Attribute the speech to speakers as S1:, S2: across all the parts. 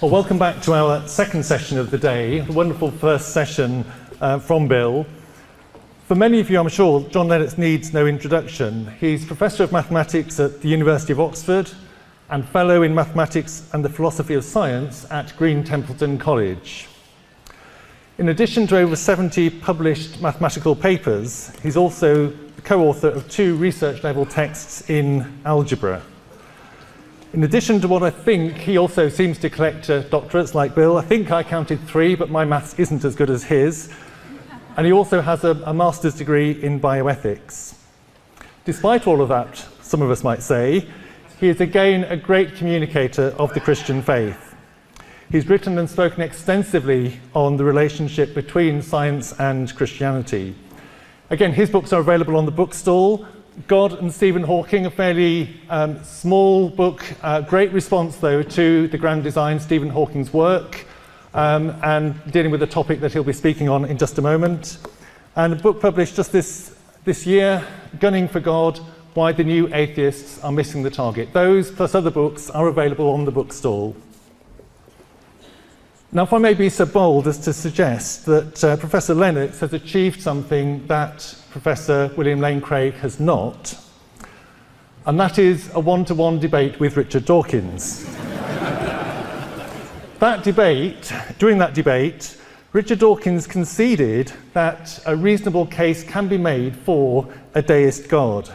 S1: Well, welcome back to our second session of the day, a wonderful first session uh, from Bill. For many of you, I'm sure, John Lennox needs no introduction. He's Professor of Mathematics at the University of Oxford and Fellow in Mathematics and the Philosophy of Science at Green Templeton College. In addition to over 70 published mathematical papers, he's also the co-author of two research-level texts in algebra. In addition to what I think, he also seems to collect uh, doctorates like Bill. I think I counted three, but my maths isn't as good as his. And he also has a, a master's degree in bioethics. Despite all of that, some of us might say, he is again a great communicator of the Christian faith. He's written and spoken extensively on the relationship between science and Christianity. Again, his books are available on the bookstall, God and Stephen Hawking, a fairly um, small book, uh, great response though to the grand design Stephen Hawking's work um, and dealing with the topic that he'll be speaking on in just a moment. And a book published just this, this year, Gunning for God, Why the New Atheists Are Missing the Target. Those plus other books are available on the bookstall. Now, if I may be so bold as to suggest that uh, Professor Lennox has achieved something that Professor William Lane Craig has not, and that is a one to one debate with Richard Dawkins. that debate, during that debate, Richard Dawkins conceded that a reasonable case can be made for a deist God.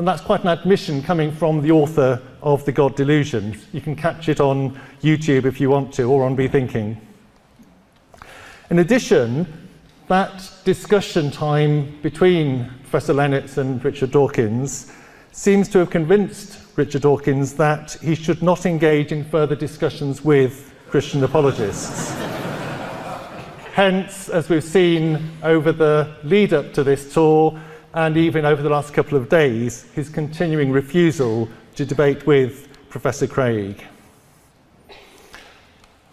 S1: And that's quite an admission coming from the author of The God Delusion. You can catch it on YouTube if you want to, or on Be Thinking. In addition, that discussion time between Professor Lennox and Richard Dawkins seems to have convinced Richard Dawkins that he should not engage in further discussions with Christian apologists. Hence, as we've seen over the lead up to this tour, and even over the last couple of days, his continuing refusal to debate with Professor Craig.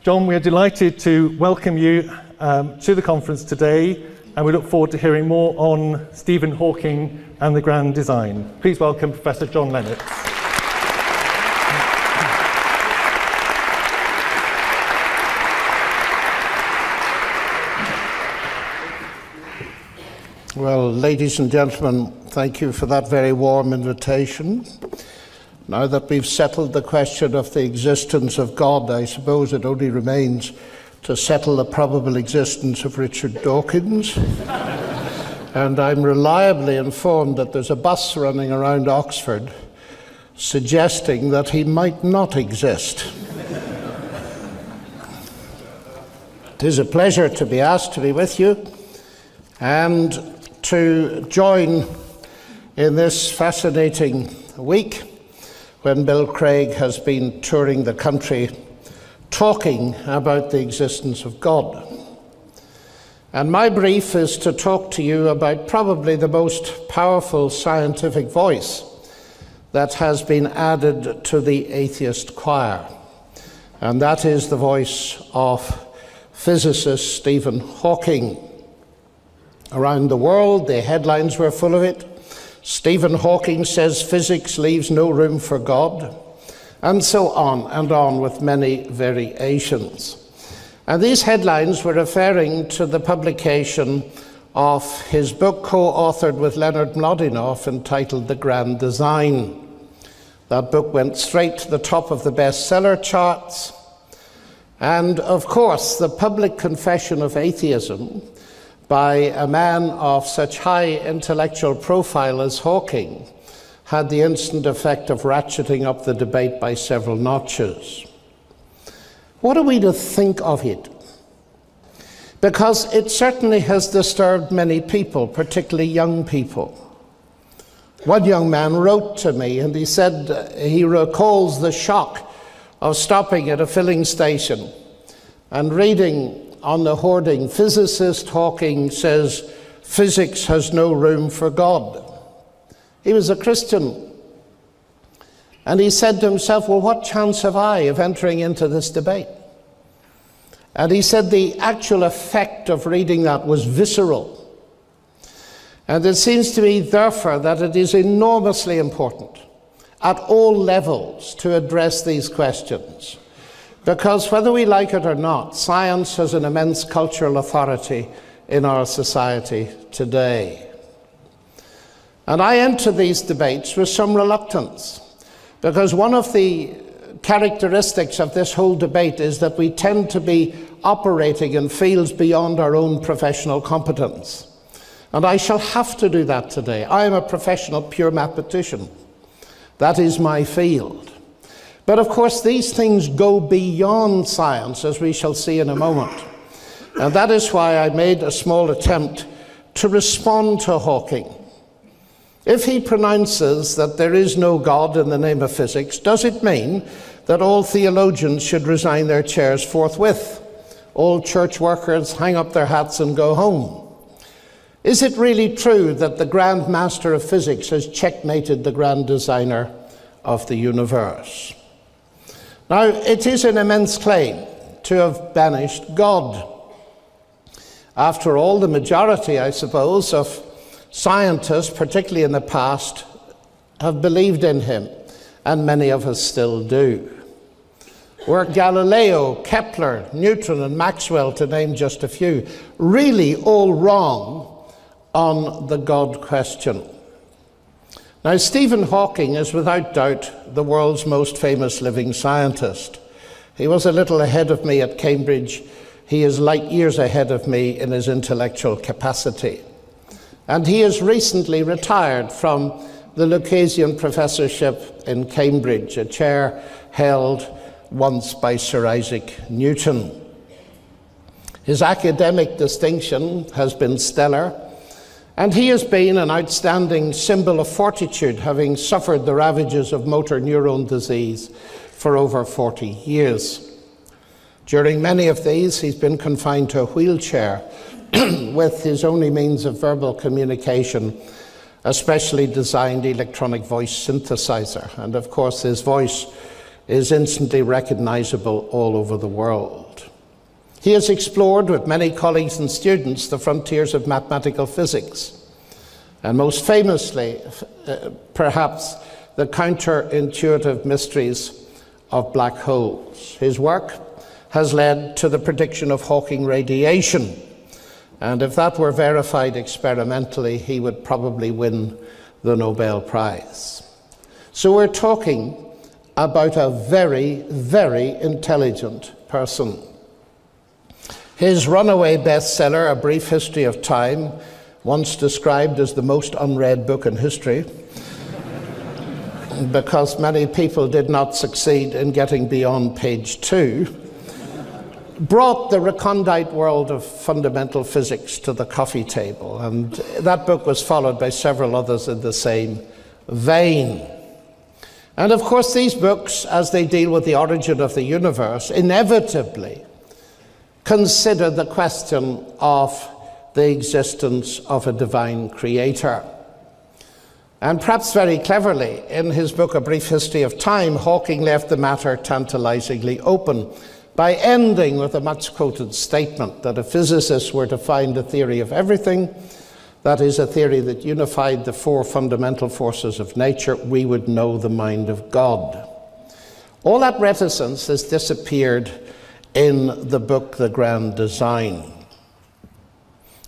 S1: John, we are delighted to welcome you um, to the conference today, and we look forward to hearing more on Stephen Hawking and the grand design. Please welcome Professor John Lennox.
S2: Well, ladies and gentlemen, thank you for that very warm invitation. Now that we've settled the question of the existence of God, I suppose it only remains to settle the probable existence of Richard Dawkins. and I'm reliably informed that there's a bus running around Oxford suggesting that he might not exist. it is a pleasure to be asked to be with you and to join in this fascinating week when Bill Craig has been touring the country talking about the existence of God. And my brief is to talk to you about probably the most powerful scientific voice that has been added to the atheist choir. And that is the voice of physicist Stephen Hawking. Around the world, the headlines were full of it. Stephen Hawking says physics leaves no room for God, and so on and on with many variations. And these headlines were referring to the publication of his book co authored with Leonard Mlodinow entitled The Grand Design. That book went straight to the top of the bestseller charts. And of course, the public confession of atheism by a man of such high intellectual profile as Hawking had the instant effect of ratcheting up the debate by several notches. What are we to think of it? Because it certainly has disturbed many people, particularly young people. One young man wrote to me and he said uh, he recalls the shock of stopping at a filling station and reading on the hoarding, physicist Hawking says physics has no room for God. He was a Christian. And he said to himself, Well, what chance have I of entering into this debate? And he said the actual effect of reading that was visceral. And it seems to me, therefore, that it is enormously important at all levels to address these questions Because whether we like it or not, science has an immense cultural authority in our society today. And I enter these debates with some reluctance, because one of the characteristics of this whole debate is that we tend to be operating in fields beyond our own professional competence. And I shall have to do that today. I am a professional pure mathematician. That is my field. But of course, these things go beyond science, as we shall see in a moment. And that is why I made a small attempt to respond to Hawking. If he pronounces that there is no God in the name of physics, does it mean that all theologians should resign their chairs forthwith? All church workers hang up their hats and go home? Is it really true that the grand master of physics has checkmated the grand designer of the universe? Now, it is an immense claim to have banished God. After all, the majority, I suppose, of scientists, particularly in the past, have believed in him, and many of us still do. Were Galileo, Kepler, Newton, and Maxwell, to name just a few, really all wrong on the God question? Now, Stephen Hawking is without doubt the world's most famous living scientist. He was a little ahead of me at Cambridge. He is light years ahead of me in his intellectual capacity. And he has recently retired from the Lucasian Professorship in Cambridge, a chair held once by Sir Isaac Newton. His academic distinction has been stellar. And he has been an outstanding symbol of fortitude, having suffered the ravages of motor neuron disease for over 40 years. During many of these, he's been confined to a wheelchair with his only means of verbal communication, a specially designed electronic voice synthesizer. And of course, his voice is instantly recognizable all over the world. He has explored with many colleagues and students the frontiers of mathematical physics, and most famously, uh, perhaps, the counterintuitive mysteries of black holes. His work has led to the prediction of Hawking radiation, and if that were verified experimentally, he would probably win the Nobel Prize. So we're talking about a very, very intelligent person. His runaway bestseller, A Brief History of Time, once described as the most unread book in history, because many people did not succeed in getting beyond page two, brought the recondite world of fundamental physics to the coffee table. And that book was followed by several others in the same vein. And of course, these books, as they deal with the origin of the universe, inevitably consider the question of the existence of a divine creator. And perhaps very cleverly, in his book A Brief History of Time, Hawking left the matter tantalizingly open by ending with a much quoted statement that if physicists were to find a theory of everything, that is, a theory that unified the four fundamental forces of nature, we would know the mind of God. All that reticence has disappeared in the book The Grand Design.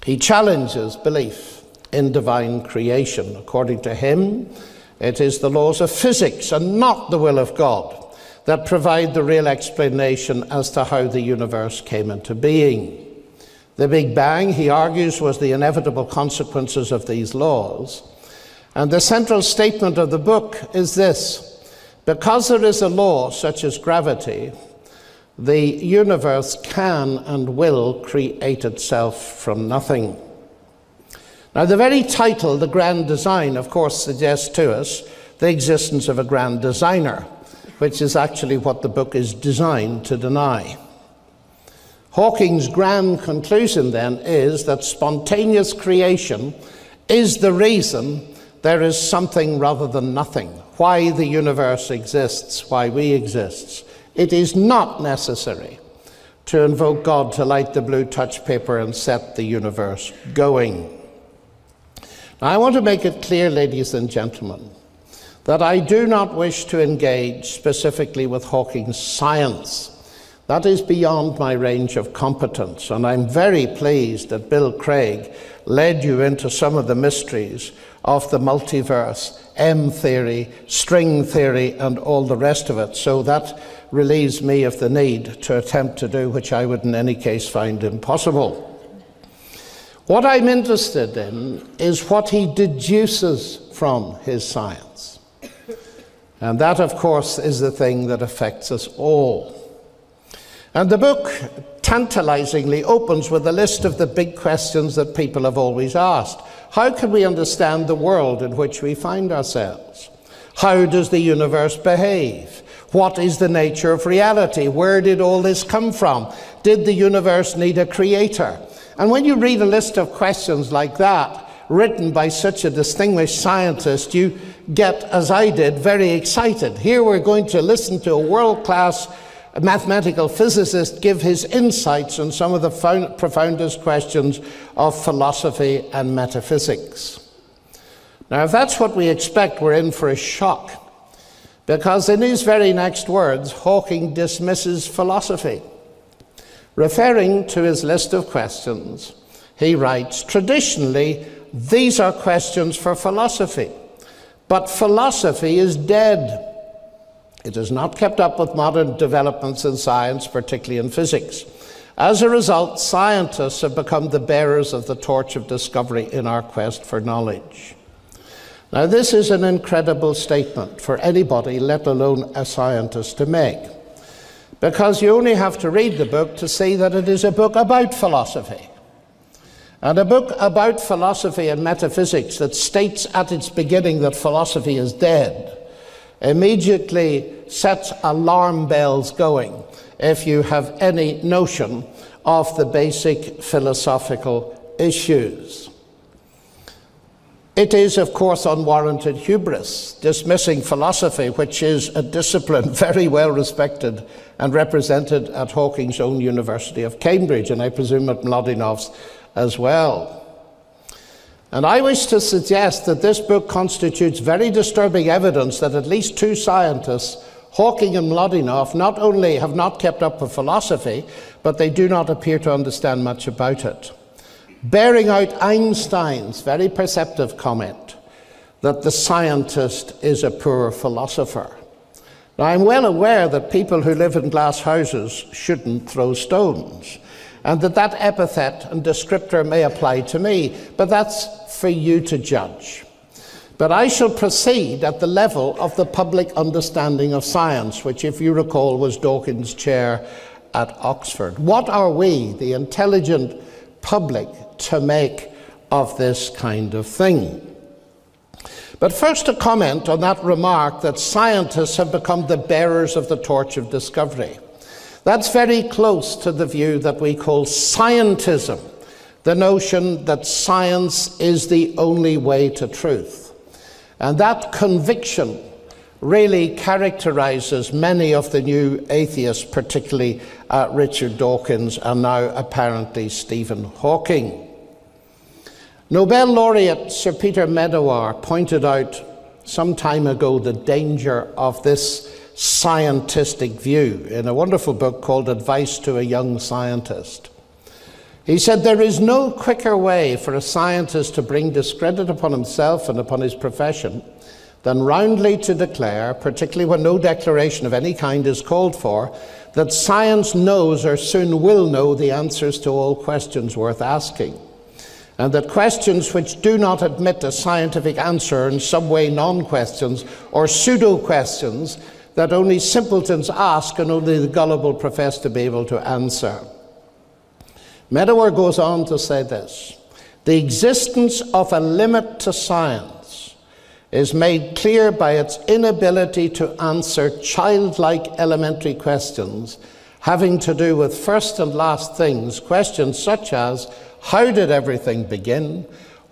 S2: He challenges belief in divine creation. According to him, it is the laws of physics and not the will of God that provide the real explanation as to how the universe came into being. The Big Bang, he argues, was the inevitable consequences of these laws. And the central statement of the book is this because there is a law such as gravity, the universe can and will create itself from nothing. Now, the very title, The Grand Design, of course, suggests to us the existence of a grand designer, which is actually what the book is designed to deny. Hawking's grand conclusion then is that spontaneous creation is the reason there is something rather than nothing, why the universe exists, why we exist. It is not necessary to invoke God to light the blue touch paper and set the universe going. Now, I want to make it clear, ladies and gentlemen, that I do not wish to engage specifically with Hawking's science. That is beyond my range of competence, and I'm very pleased that Bill Craig led you into some of the mysteries of the multiverse, M theory, string theory, and all the rest of it. So that relieves me of the need to attempt to do which I would in any case find impossible. What I'm interested in is what he deduces from his science. And that, of course, is the thing that affects us all. And the book tantalizingly opens with a list of the big questions that people have always asked. How can we understand the world in which we find ourselves? How does the universe behave? What is the nature of reality? Where did all this come from? Did the universe need a creator? And when you read a list of questions like that, written by such a distinguished scientist, you get, as I did, very excited. Here we're going to listen to a world class mathematical physicist give his insights on some of the found, profoundest questions of philosophy and metaphysics. Now, if that's what we expect, we're in for a shock. Because in his very next words, Hawking dismisses philosophy. Referring to his list of questions, he writes Traditionally, these are questions for philosophy, but philosophy is dead. It has not kept up with modern developments in science, particularly in physics. As a result, scientists have become the bearers of the torch of discovery in our quest for knowledge. Now, this is an incredible statement for anybody, let alone a scientist, to make, because you only have to read the book to see that it is a book about philosophy. And a book about philosophy and metaphysics that states at its beginning that philosophy is dead immediately sets alarm bells going if you have any notion of the basic philosophical issues. It is, of course, unwarranted hubris, dismissing philosophy, which is a discipline very well respected and represented at Hawking's own University of Cambridge, and I presume at Mlodinow's as well. And I wish to suggest that this book constitutes very disturbing evidence that at least two scientists, Hawking and Mlodinow, not only have not kept up with philosophy, but they do not appear to understand much about it. Bearing out Einstein's very perceptive comment that the scientist is a poor philosopher. Now, I'm well aware that people who live in glass houses shouldn't throw stones and that that epithet and descriptor may apply to me, but that's for you to judge. But I shall proceed at the level of the public understanding of science, which, if you recall, was Dawkins' chair at Oxford. What are we, the intelligent public, to make of this kind of thing? But first, a comment on that remark that scientists have become the bearers of the torch of discovery. That's very close to the view that we call scientism, the notion that science is the only way to truth. And that conviction really characterizes many of the new atheists, particularly uh, Richard Dawkins and now apparently Stephen Hawking. Nobel laureate Sir Peter Medawar pointed out some time ago the danger of this scientific view in a wonderful book called Advice to a Young Scientist. He said, There is no quicker way for a scientist to bring discredit upon himself and upon his profession than roundly to declare, particularly when no declaration of any kind is called for, that science knows or soon will know the answers to all questions worth asking. And that questions which do not admit a scientific answer in some way non questions or pseudo questions that only simpletons ask and only the gullible profess to be able to answer. Medawar goes on to say this The existence of a limit to science is made clear by its inability to answer childlike elementary questions having to do with first and last things, questions such as How did everything begin?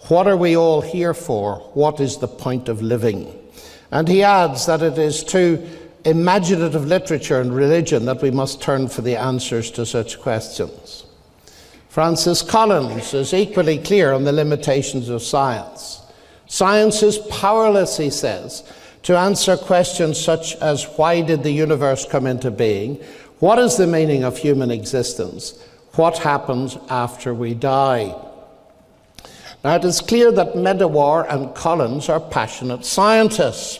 S2: What are we all here for? What is the point of living? And he adds that it is to imaginative literature and religion that we must turn for the answers to such questions. Francis Collins is equally clear on the limitations of science. Science is powerless, he says, to answer questions such as why did the universe come into being? What is the meaning of human existence? What happens after we die? Now, it is clear that Medawar and Collins are passionate scientists,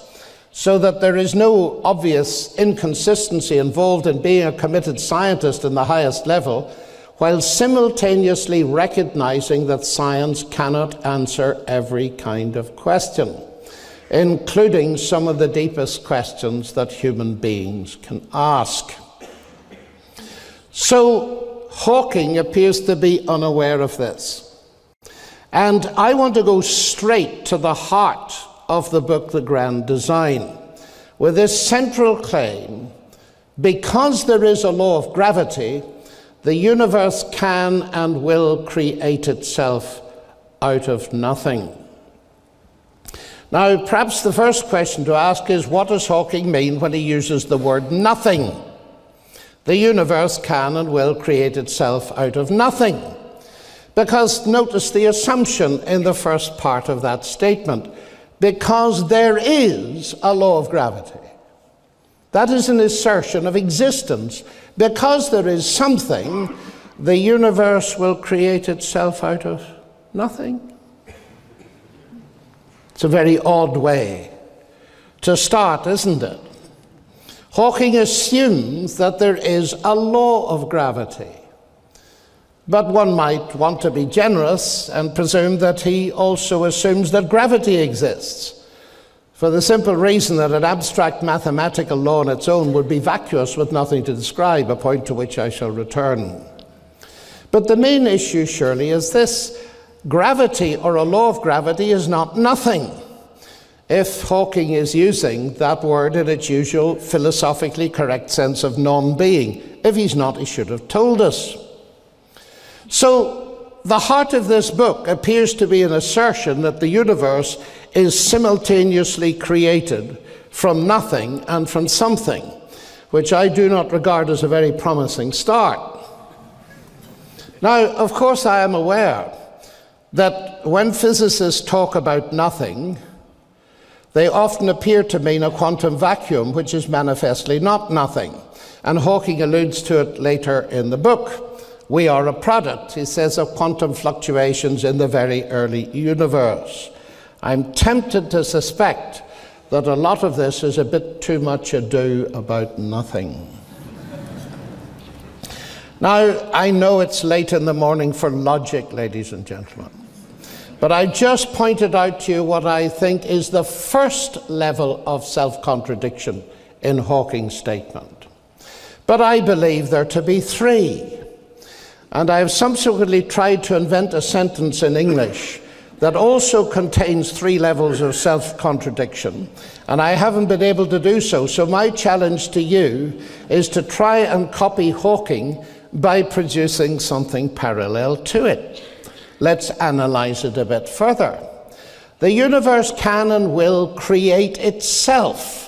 S2: so that there is no obvious inconsistency involved in being a committed scientist in the highest level, while simultaneously recognizing that science cannot answer every kind of question, including some of the deepest questions that human beings can ask. So, Hawking appears to be unaware of this. And I want to go straight to the heart of the book, The Grand Design, with this central claim because there is a law of gravity, the universe can and will create itself out of nothing. Now, perhaps the first question to ask is what does Hawking mean when he uses the word nothing? The universe can and will create itself out of nothing. Because notice the assumption in the first part of that statement because there is a law of gravity. That is an assertion of existence. Because there is something, the universe will create itself out of nothing. It's a very odd way to start, isn't it? Hawking assumes that there is a law of gravity. But one might want to be generous and presume that he also assumes that gravity exists, for the simple reason that an abstract mathematical law on its own would be vacuous with nothing to describe, a point to which I shall return. But the main issue, surely, is this gravity or a law of gravity is not nothing. If Hawking is using that word in its usual philosophically correct sense of non being, if he's not, he should have told us. So, the heart of this book appears to be an assertion that the universe is simultaneously created from nothing and from something, which I do not regard as a very promising start. Now, of course, I am aware that when physicists talk about nothing, they often appear to mean a quantum vacuum, which is manifestly not nothing. And Hawking alludes to it later in the book. We are a product, he says, of quantum fluctuations in the very early universe. I'm tempted to suspect that a lot of this is a bit too much ado about nothing. now, I know it's late in the morning for logic, ladies and gentlemen, but I just pointed out to you what I think is the first level of self contradiction in Hawking's statement. But I believe there to be three. And I have subsequently tried to invent a sentence in English that also contains three levels of self contradiction, and I haven't been able to do so. So, my challenge to you is to try and copy Hawking by producing something parallel to it. Let's analyze it a bit further. The universe can and will create itself.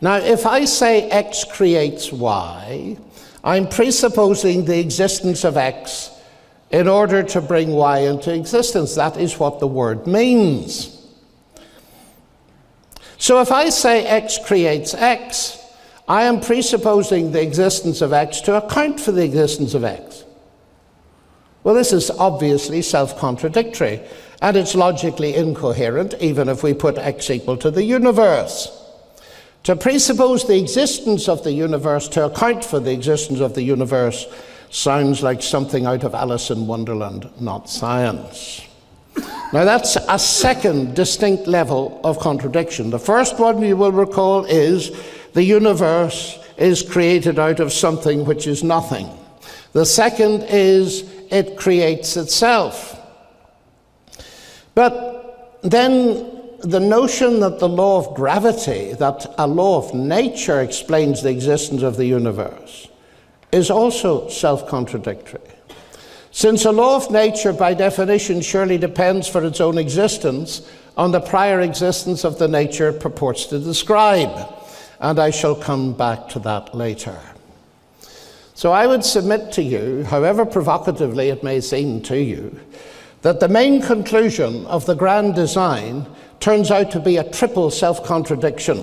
S2: Now, if I say X creates Y, I'm presupposing the existence of X in order to bring Y into existence. That is what the word means. So if I say X creates X, I am presupposing the existence of X to account for the existence of X. Well, this is obviously self contradictory, and it's logically incoherent, even if we put X equal to the universe. To presuppose the existence of the universe to account for the existence of the universe sounds like something out of Alice in Wonderland, not science. Now, that's a second distinct level of contradiction. The first one you will recall is the universe is created out of something which is nothing. The second is it creates itself. But then the notion that the law of gravity, that a law of nature explains the existence of the universe, is also self contradictory. Since a law of nature, by definition, surely depends for its own existence on the prior existence of the nature it purports to describe. And I shall come back to that later. So I would submit to you, however provocatively it may seem to you, that the main conclusion of the grand design turns out to be a triple self contradiction.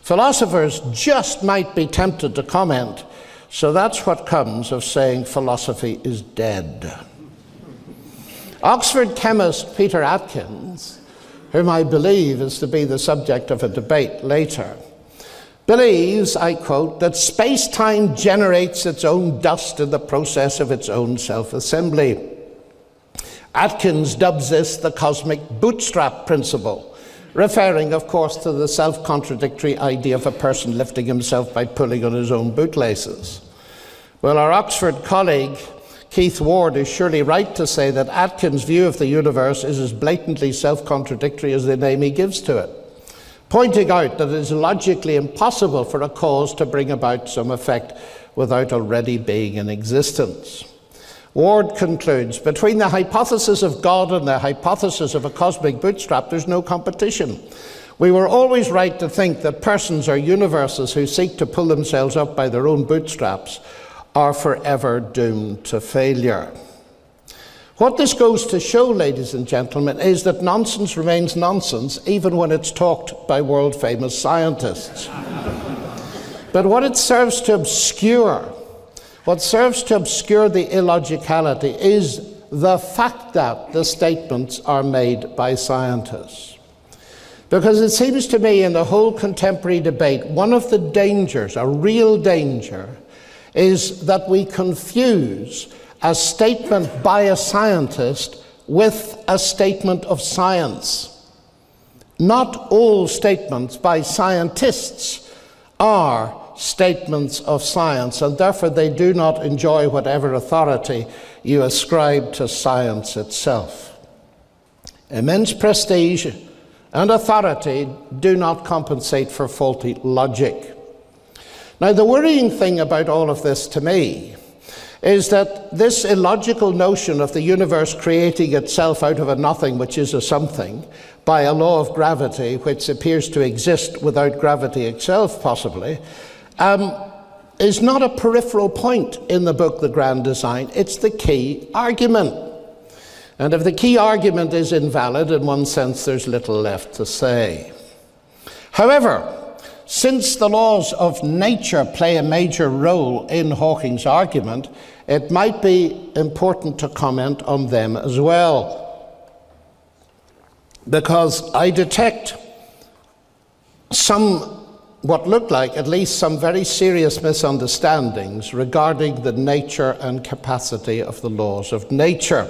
S2: Philosophers just might be tempted to comment, so that's what comes of saying philosophy is dead. Oxford chemist Peter Atkins, whom I believe is to be the subject of a debate later, believes, I quote, that space time generates its own dust in the process of its own self assembly. Atkins dubs this the cosmic bootstrap principle, referring, of course, to the self contradictory idea of a person lifting himself by pulling on his own bootlaces. Well, our Oxford colleague, Keith Ward, is surely right to say that Atkins' view of the universe is as blatantly self contradictory as the name he gives to it, pointing out that it is logically impossible for a cause to bring about some effect without already being in existence. Ward concludes between the hypothesis of God and the hypothesis of a cosmic bootstrap, there's no competition. We were always right to think that persons or universes who seek to pull themselves up by their own bootstraps are forever doomed to failure. What this goes to show, ladies and gentlemen, is that nonsense remains nonsense even when it's talked by world famous scientists. but what it serves to obscure what serves to obscure the illogicality is the fact that the statements are made by scientists. Because it seems to me in the whole contemporary debate, one of the dangers, a real danger, is that we confuse a statement by a scientist with a statement of science. Not all statements by scientists are statements of science, and therefore they do not enjoy whatever authority you ascribe to science itself. Immense prestige and authority do not compensate for faulty logic. Now, the worrying thing about all of this to me is that this illogical notion of the universe creating itself out of a nothing, which is a something, by a law of gravity which appears to exist without gravity itself, possibly, um, is not a peripheral point in the book, The Grand Design, it's the key argument. And if the key argument is invalid, in one sense, there's little left to say. However, since the laws of nature play a major role in Hawking's argument, it might be important to comment on them as well. Because I detect some what looked like at least some very serious misunderstandings regarding the nature and capacity of the laws of nature.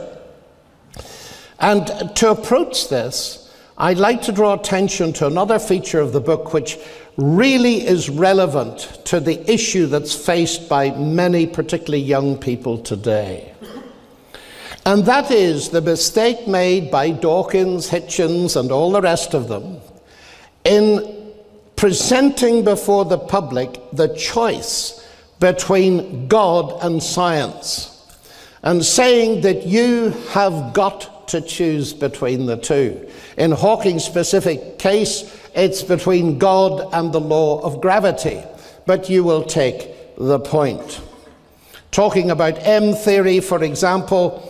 S2: And to approach this, I'd like to draw attention to another feature of the book which really is relevant to the issue that's faced by many, particularly young people today. And that is the mistake made by Dawkins, Hitchens, and all the rest of them in presenting before the public the choice between God and science and saying that you have got to choose between the two. In Hawking's specific case, it's between God and the law of gravity, but you will take the point. Talking about M theory, for example,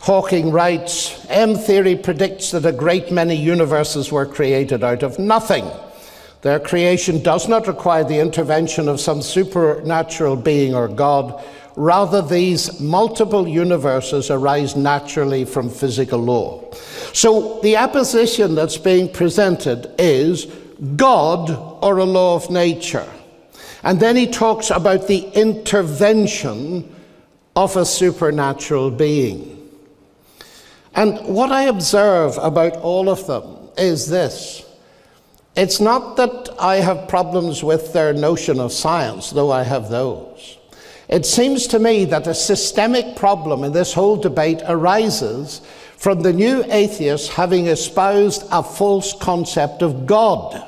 S2: Hawking writes M theory predicts that a great many universes were created out of nothing. Their creation does not require the intervention of some supernatural being or God. Rather, these multiple universes arise naturally from physical law. So, the opposition that's being presented is God or a law of nature. And then he talks about the intervention of a supernatural being. And what I observe about all of them is this it's not that I have problems with their notion of science, though I have those. It seems to me that a systemic problem in this whole debate arises from the new atheists having espoused a false concept of God.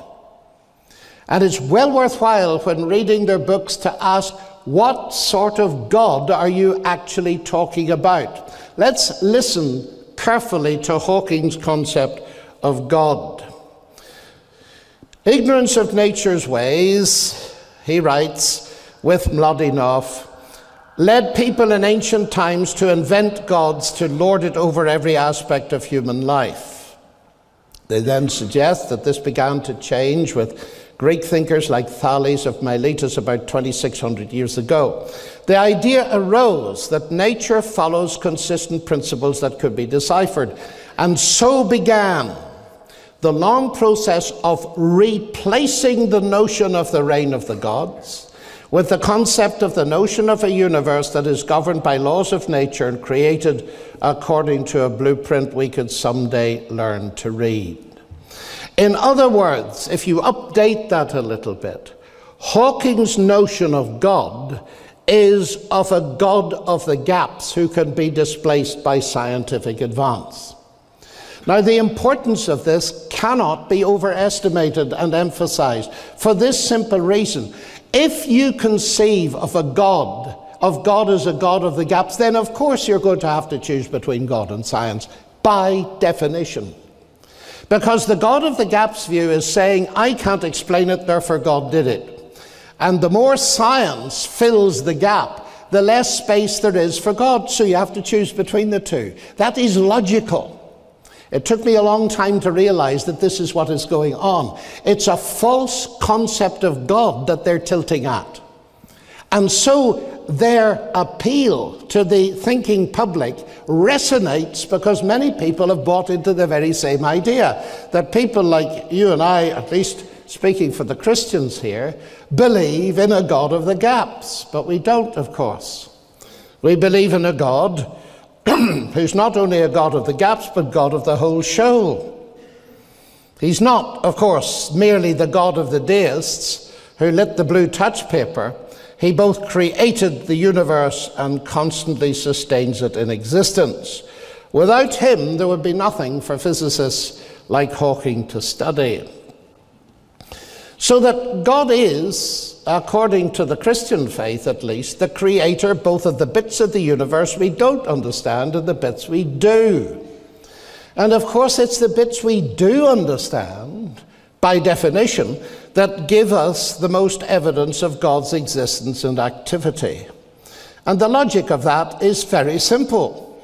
S2: And it's well worthwhile when reading their books to ask, what sort of God are you actually talking about? Let's listen carefully to Hawking's concept of God. Ignorance of nature's ways, he writes, with Mlodinow, led people in ancient times to invent gods to lord it over every aspect of human life. They then suggest that this began to change with Greek thinkers like Thales of Miletus about 2600 years ago. The idea arose that nature follows consistent principles that could be deciphered. And so began the long process of replacing the notion of the reign of the gods with the concept of the notion of a universe that is governed by laws of nature and created according to a blueprint we could someday learn to read. In other words, if you update that a little bit, Hawking's notion of God is of a God of the gaps who can be displaced by scientific advance. Now, the importance of this cannot be overestimated and emphasized for this simple reason. If you conceive of a God, of God as a God of the gaps, then of course you're going to have to choose between God and science by definition. Because the God of the gaps view is saying, I can't explain it, therefore God did it. And the more science fills the gap, the less space there is for God. So you have to choose between the two. That is logical. It took me a long time to realize that this is what is going on. It's a false concept of God that they're tilting at. And so their appeal to the thinking public resonates because many people have bought into the very same idea that people like you and I, at least speaking for the Christians here, believe in a God of the gaps. But we don't, of course. We believe in a God who's not only a God of the gaps, but God of the whole show. He's not, of course, merely the God of the deists who lit the blue touch paper. He both created the universe and constantly sustains it in existence. Without him, there would be nothing for physicists like Hawking to study. So that God is, according to the Christian faith at least, the creator both of the bits of the universe we don't understand and the bits we do. And of course, it's the bits we do understand, by definition, that give us the most evidence of God's existence and activity. And the logic of that is very simple.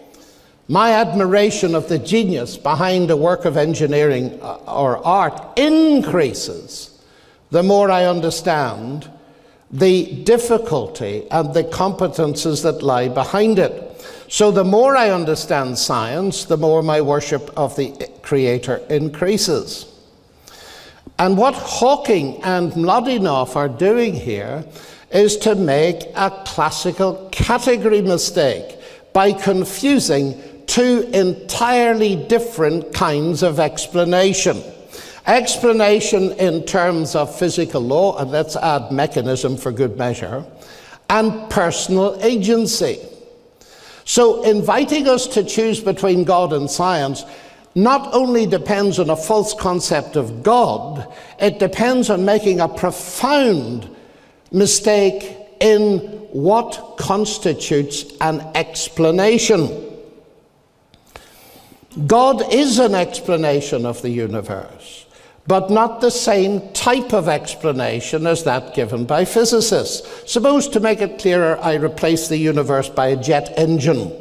S2: My admiration of the genius behind a work of engineering uh, or art increases the more I understand the difficulty and the competences that lie behind it. So, the more I understand science, the more my worship of the Creator increases. And what Hawking and Mlodinow are doing here is to make a classical category mistake by confusing two entirely different kinds of explanation. Explanation in terms of physical law, and let's add mechanism for good measure, and personal agency. So, inviting us to choose between God and science not only depends on a false concept of God, it depends on making a profound mistake in what constitutes an explanation. God is an explanation of the universe but not the same type of explanation as that given by physicists. Suppose, to make it clearer, I replace the universe by a jet engine,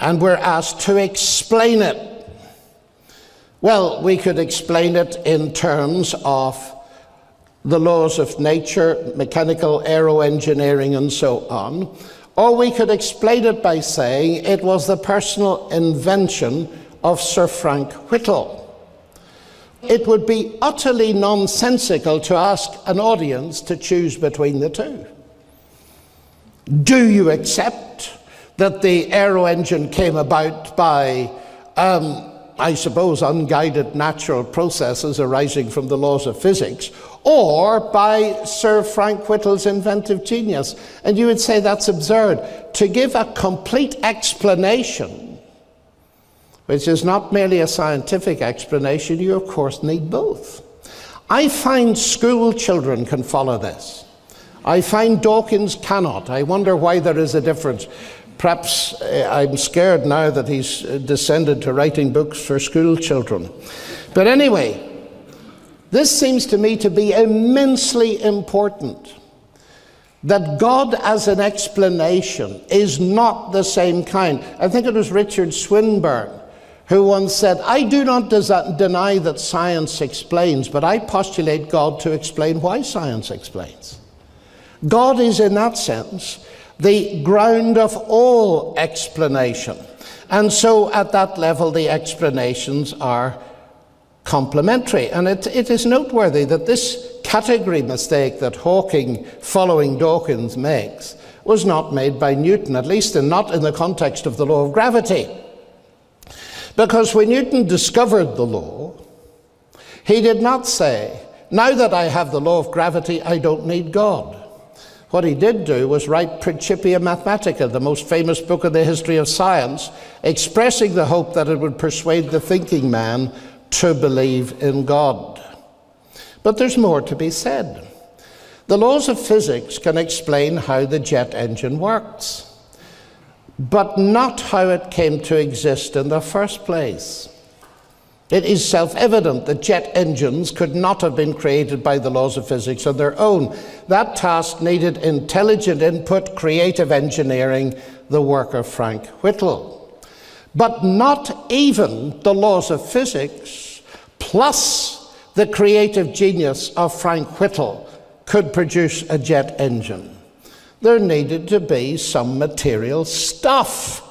S2: and we're asked to explain it. Well, we could explain it in terms of the laws of nature, mechanical aero engineering, and so on. Or we could explain it by saying it was the personal invention of Sir Frank Whittle. It would be utterly nonsensical to ask an audience to choose between the two. Do you accept that the aero engine came about by, um, I suppose, unguided natural processes arising from the laws of physics, or by Sir Frank Whittle's inventive genius? And you would say that's absurd. To give a complete explanation which is not merely a scientific explanation, you of course need both. I find school children can follow this. I find Dawkins cannot. I wonder why there is a difference. Perhaps uh, I'm scared now that he's uh, descended to writing books for school children. But anyway, this seems to me to be immensely important. That God as an explanation is not the same kind. I think it was Richard Swinburne who once said, I do not deny that science explains, but I postulate God to explain why science explains. God is, in that sense, the ground of all explanation. And so, at that level, the explanations are complementary. And it, it is noteworthy that this category mistake that Hawking, following Dawkins, makes was not made by Newton, at least not in the context of the law of gravity. Because when Newton discovered the law, he did not say, Now that I have the law of gravity, I don't need God. What he did do was write Principia Mathematica, the most famous book in the history of science, expressing the hope that it would persuade the thinking man to believe in God. But there's more to be said. The laws of physics can explain how the jet engine works but not how it came to exist in the first place. It is self evident that jet engines could not have been created by the laws of physics on their own. That task needed intelligent input, creative engineering, the work of Frank Whittle. But not even the laws of physics, plus the creative genius of Frank Whittle, could produce a jet engine there needed to be some material stuff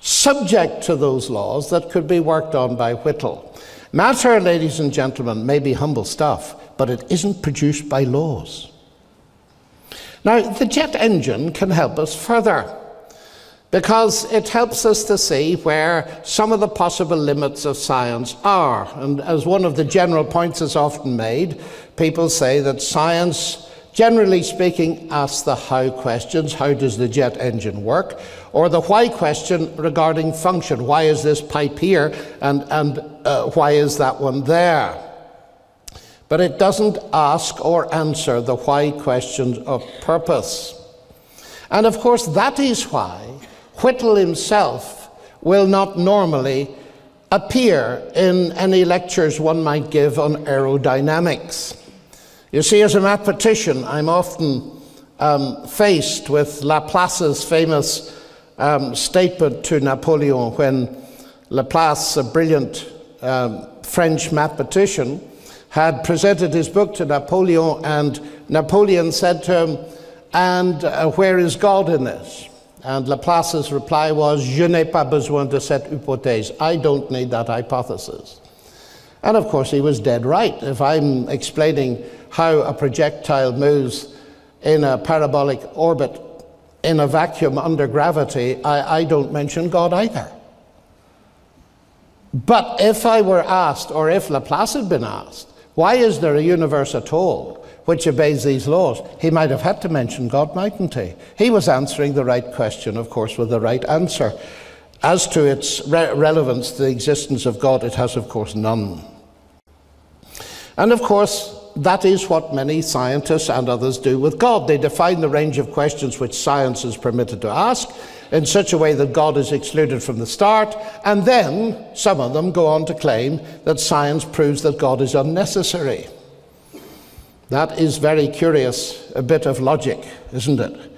S2: subject to those laws that could be worked on by Whittle. Matter, ladies and gentlemen, may be humble stuff, but it isn't produced by laws. Now, the jet engine can help us further because it helps us to see where some of the possible limits of science are. And as one of the general points is often made, people say that science generally speaking, asks the how questions how does the jet engine work? Or the why question regarding function why is this pipe here and, and uh, why is that one there? But it doesn't ask or answer the why questions of purpose. And of course, that is why Whittle himself will not normally appear in any lectures one might give on aerodynamics. You see, as a mathematician, I'm often um, faced with Laplace's famous um, statement to Napoleon when Laplace, a brilliant um, French mathematician, had presented his book to Napoleon, and Napoleon said to him, And uh, where is God in this? And Laplace's reply was, Je n'ai pas besoin de cette hypothèse. I don't need that hypothesis. And of course, he was dead right. If I'm explaining how a projectile moves in a parabolic orbit in a vacuum under gravity, I, I don't mention God either. But if I were asked, or if Laplace had been asked, why is there a universe at all which obeys these laws? He might have had to mention God, mightn't he? He was answering the right question, of course, with the right answer. As to its re- relevance to the existence of God, it has, of course, none. And of course, that is what many scientists and others do with God. They define the range of questions which science is permitted to ask in such a way that God is excluded from the start, and then some of them go on to claim that science proves that God is unnecessary. That is very curious, a bit of logic, isn't it?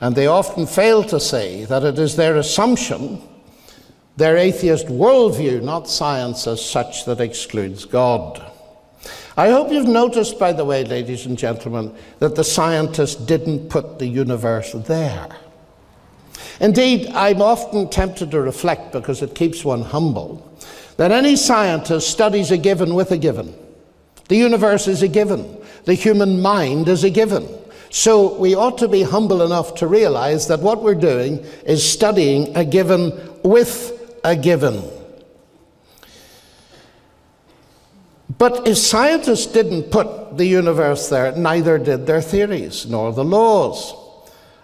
S2: And they often fail to say that it is their assumption, their atheist worldview, not science as such, that excludes God. I hope you've noticed, by the way, ladies and gentlemen, that the scientists didn't put the universe there. Indeed, I'm often tempted to reflect, because it keeps one humble, that any scientist studies a given with a given. The universe is a given, the human mind is a given. So we ought to be humble enough to realize that what we're doing is studying a given with a given. But if scientists didn't put the universe there, neither did their theories nor the laws.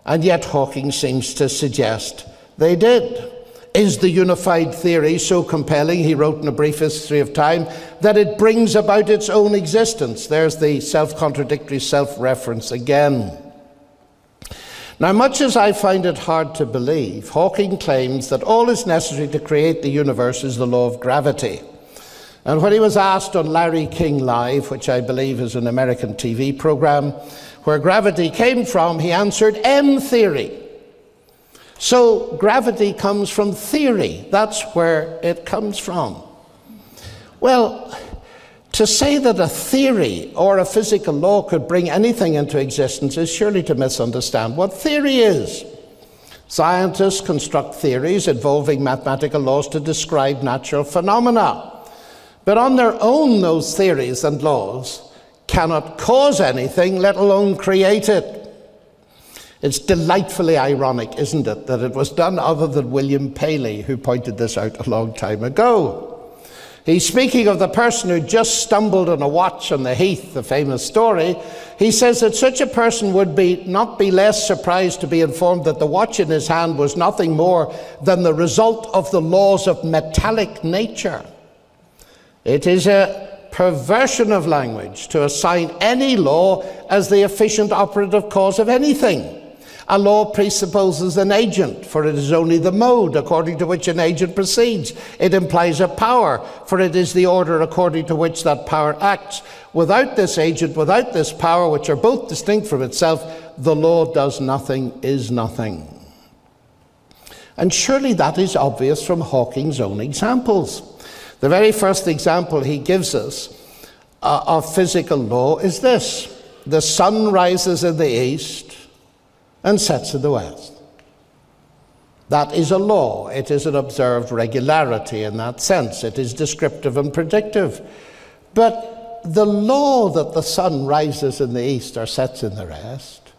S2: And yet Hawking seems to suggest they did. Is the unified theory so compelling, he wrote in A Brief History of Time, that it brings about its own existence? There's the self contradictory self reference again. Now, much as I find it hard to believe, Hawking claims that all is necessary to create the universe is the law of gravity. And when he was asked on Larry King Live, which I believe is an American TV program, where gravity came from, he answered M theory. So gravity comes from theory. That's where it comes from. Well, to say that a theory or a physical law could bring anything into existence is surely to misunderstand what theory is. Scientists construct theories involving mathematical laws to describe natural phenomena. But on their own, those theories and laws cannot cause anything, let alone create it. It's delightfully ironic, isn't it, that it was none other than William Paley who pointed this out a long time ago. He's speaking of the person who just stumbled on a watch on the heath, the famous story. He says that such a person would be not be less surprised to be informed that the watch in his hand was nothing more than the result of the laws of metallic nature. It is a perversion of language to assign any law as the efficient operative cause of anything. A law presupposes an agent, for it is only the mode according to which an agent proceeds. It implies a power, for it is the order according to which that power acts. Without this agent, without this power, which are both distinct from itself, the law does nothing, is nothing. And surely that is obvious from Hawking's own examples. The very first example he gives us uh, of physical law is this the sun rises in the east and sets in the west. That is a law. It is an observed regularity in that sense. It is descriptive and predictive. But the law that the sun rises in the east or sets in the west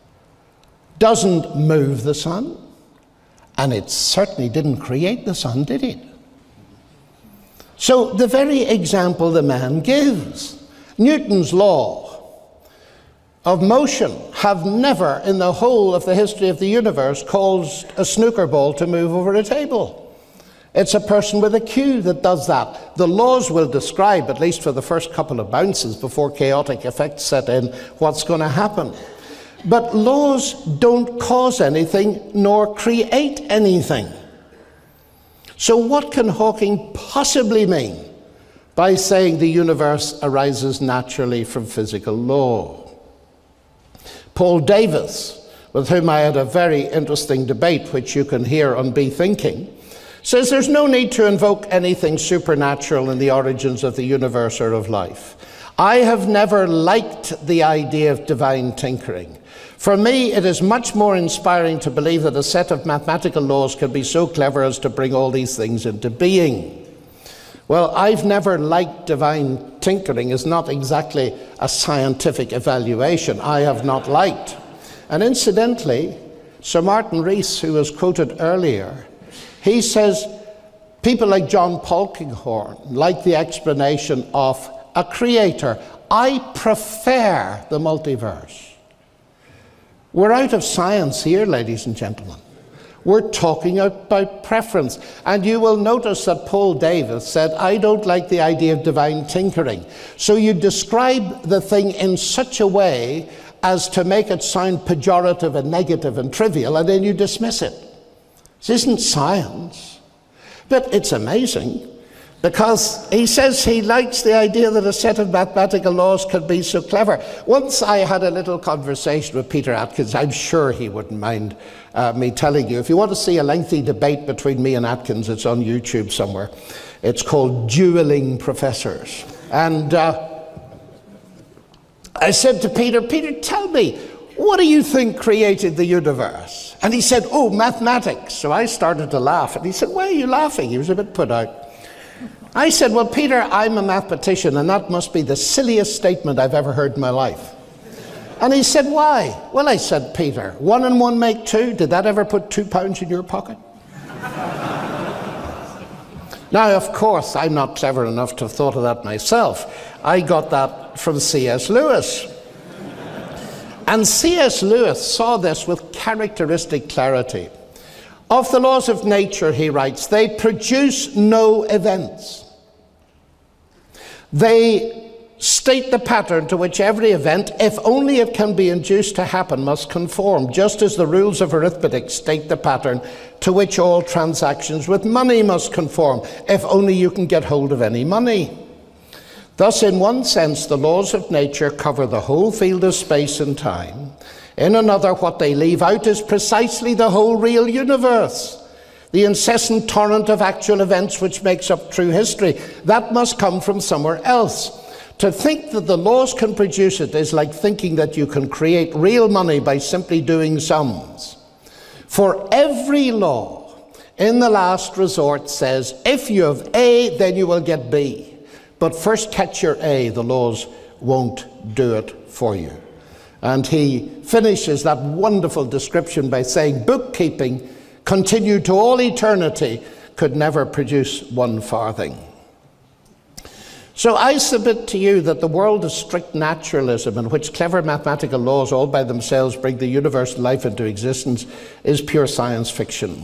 S2: doesn't move the sun, and it certainly didn't create the sun, did it? So, the very example the man gives, Newton's law of motion have never, in the whole of the history of the universe, caused a snooker ball to move over a table. It's a person with a cue that does that. The laws will describe, at least for the first couple of bounces before chaotic effects set in, what's going to happen. But laws don't cause anything nor create anything. So, what can Hawking possibly mean by saying the universe arises naturally from physical law? Paul Davies, with whom I had a very interesting debate, which you can hear on Be Thinking, says there's no need to invoke anything supernatural in the origins of the universe or of life. I have never liked the idea of divine tinkering. For me, it is much more inspiring to believe that a set of mathematical laws can be so clever as to bring all these things into being. Well, I've never liked divine tinkering is not exactly a scientific evaluation. I have not liked. And incidentally, Sir Martin Rees, who was quoted earlier, he says people like John Polkinghorne like the explanation of a creator. I prefer the multiverse. We're out of science here, ladies and gentlemen. We're talking about preference. And you will notice that Paul Davies said, I don't like the idea of divine tinkering. So you describe the thing in such a way as to make it sound pejorative and negative and trivial, and then you dismiss it. This isn't science. But it's amazing because he says he likes the idea that a set of mathematical laws could be so clever. Once I had a little conversation with Peter Atkins, I'm sure he wouldn't mind uh, me telling you. If you want to see a lengthy debate between me and Atkins, it's on YouTube somewhere. It's called Dueling Professors. And uh, I said to Peter, Peter, tell me, what do you think created the universe? And he said, Oh, mathematics. So I started to laugh. And he said, Why are you laughing? He was a bit put out. I said, Well, Peter, I'm a mathematician, and that must be the silliest statement I've ever heard in my life. And he said, Why? Well, I said, Peter, one and one make two. Did that ever put two pounds in your pocket? now, of course, I'm not clever enough to have thought of that myself. I got that from C.S. Lewis. And C.S. Lewis saw this with characteristic clarity. Of the laws of nature, he writes, they produce no events. They state the pattern to which every event, if only it can be induced to happen, must conform, just as the rules of arithmetic state the pattern to which all transactions with money must conform, if only you can get hold of any money. Thus, in one sense, the laws of nature cover the whole field of space and time. In another, what they leave out is precisely the whole real universe. The incessant torrent of actual events which makes up true history. That must come from somewhere else. To think that the laws can produce it is like thinking that you can create real money by simply doing sums. For every law, in the last resort, says if you have A, then you will get B. But first catch your A, the laws won't do it for you. And he finishes that wonderful description by saying, Bookkeeping continued to all eternity could never produce one farthing. So I submit to you that the world of strict naturalism, in which clever mathematical laws all by themselves bring the universe life into existence, is pure science fiction.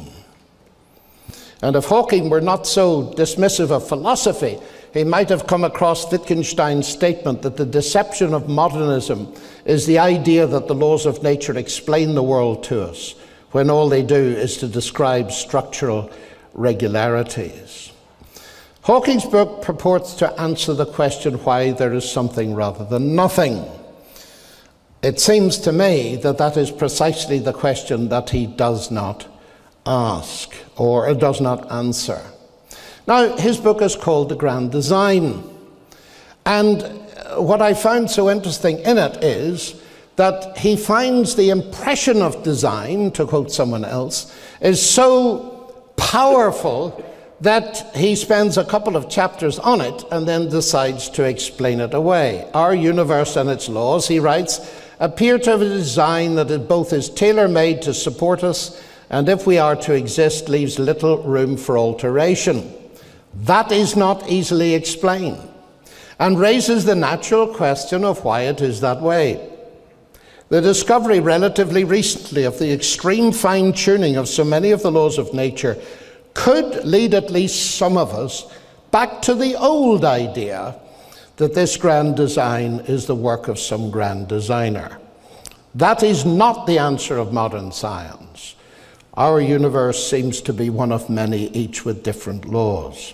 S2: And if Hawking were not so dismissive of philosophy, he might have come across Wittgenstein's statement that the deception of modernism is the idea that the laws of nature explain the world to us, when all they do is to describe structural regularities. Hawking's book purports to answer the question why there is something rather than nothing. It seems to me that that is precisely the question that he does not ask or does not answer. Now, his book is called The Grand Design. And what I found so interesting in it is that he finds the impression of design, to quote someone else, is so powerful that he spends a couple of chapters on it and then decides to explain it away. Our universe and its laws, he writes, appear to have a design that it both is tailor made to support us and if we are to exist, leaves little room for alteration. That is not easily explained and raises the natural question of why it is that way. The discovery relatively recently of the extreme fine tuning of so many of the laws of nature could lead at least some of us back to the old idea that this grand design is the work of some grand designer. That is not the answer of modern science. Our universe seems to be one of many, each with different laws.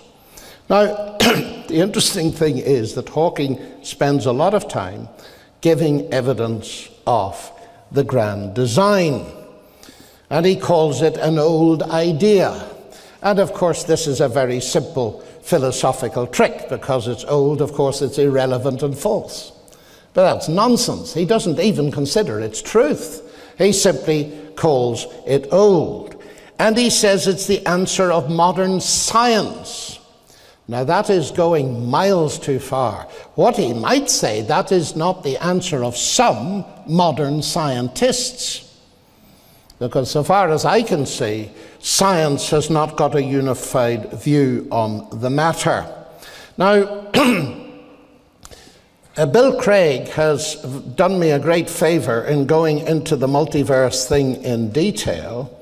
S2: Now, the interesting thing is that Hawking spends a lot of time giving evidence of the grand design. And he calls it an old idea. And of course, this is a very simple philosophical trick because it's old, of course, it's irrelevant and false. But that's nonsense. He doesn't even consider its truth. He simply calls it old. And he says it's the answer of modern science. Now, that is going miles too far. What he might say, that is not the answer of some modern scientists. Because, so far as I can see, science has not got a unified view on the matter. Now, uh, Bill Craig has done me a great favour in going into the multiverse thing in detail.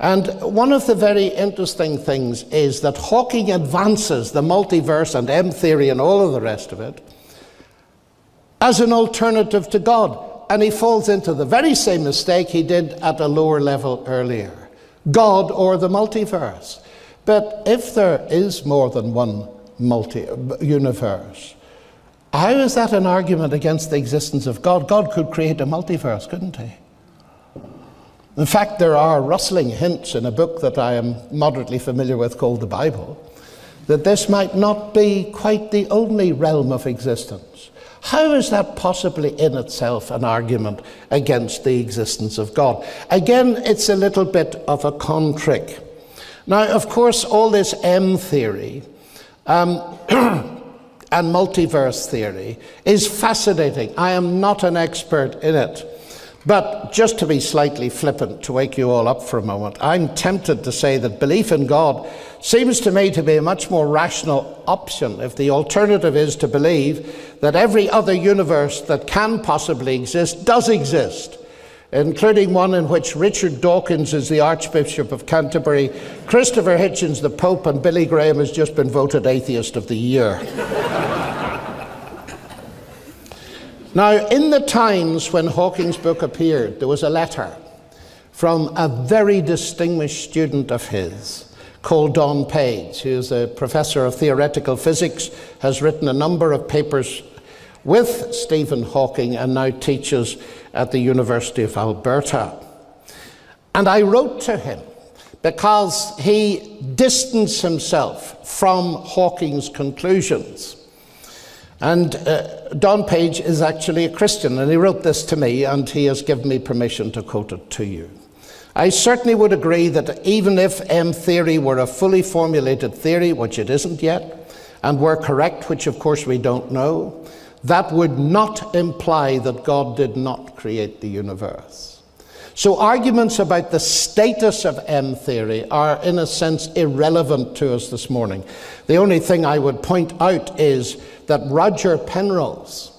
S2: And one of the very interesting things is that Hawking advances the multiverse and M theory and all of the rest of it as an alternative to God. And he falls into the very same mistake he did at a lower level earlier God or the multiverse. But if there is more than one multi universe, how is that an argument against the existence of God? God could create a multiverse, couldn't he? In fact, there are rustling hints in a book that I am moderately familiar with called the Bible that this might not be quite the only realm of existence. How is that possibly in itself an argument against the existence of God? Again, it's a little bit of a con trick. Now, of course, all this M theory um, and multiverse theory is fascinating. I am not an expert in it. But just to be slightly flippant, to wake you all up for a moment, I'm tempted to say that belief in God seems to me to be a much more rational option if the alternative is to believe that every other universe that can possibly exist does exist, including one in which Richard Dawkins is the Archbishop of Canterbury, Christopher Hitchens the Pope, and Billy Graham has just been voted Atheist of the Year. Now, in the times when Hawking's book appeared, there was a letter from a very distinguished student of his called Don Page, who is a professor of theoretical physics, has written a number of papers with Stephen Hawking and now teaches at the University of Alberta. And I wrote to him because he distanced himself from Hawking's conclusions. And uh, Don Page is actually a Christian, and he wrote this to me, and he has given me permission to quote it to you. I certainly would agree that even if M theory were a fully formulated theory, which it isn't yet, and were correct, which of course we don't know, that would not imply that God did not create the universe. So, arguments about the status of M theory are, in a sense, irrelevant to us this morning. The only thing I would point out is that Roger Penrose,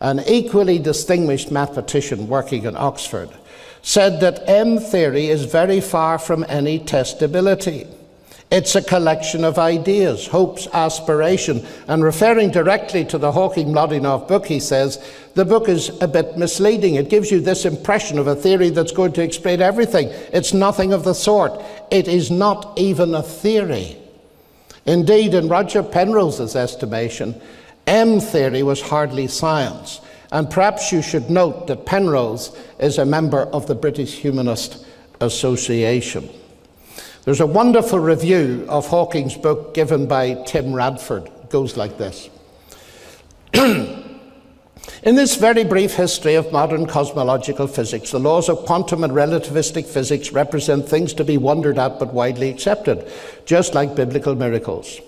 S2: an equally distinguished mathematician working in Oxford, said that M theory is very far from any testability. It's a collection of ideas, hopes, aspiration. And referring directly to the Hawking Mlodinow book, he says, the book is a bit misleading. It gives you this impression of a theory that's going to explain everything. It's nothing of the sort. It is not even a theory. Indeed, in Roger Penrose's estimation, M theory was hardly science. And perhaps you should note that Penrose is a member of the British Humanist Association. There's a wonderful review of Hawking's book given by Tim Radford. It goes like this. In this very brief history of modern cosmological physics, the laws of quantum and relativistic physics represent things to be wondered at but widely accepted, just like biblical miracles.